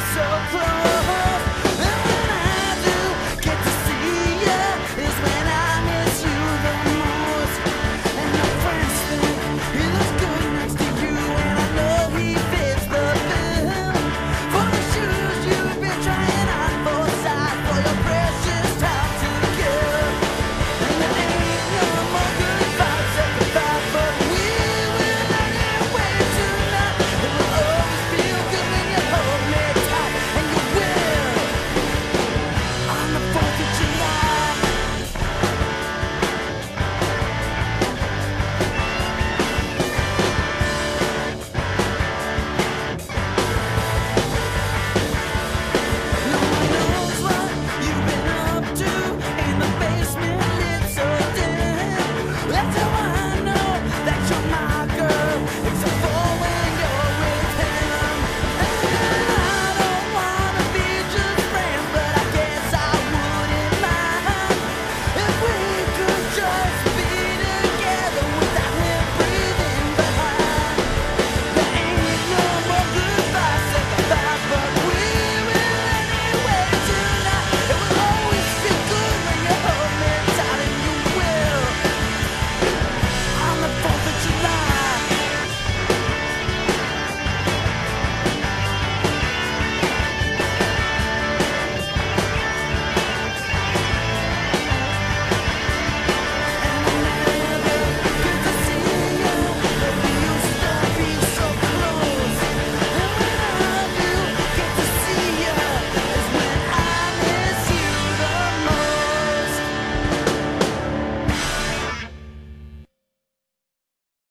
so close.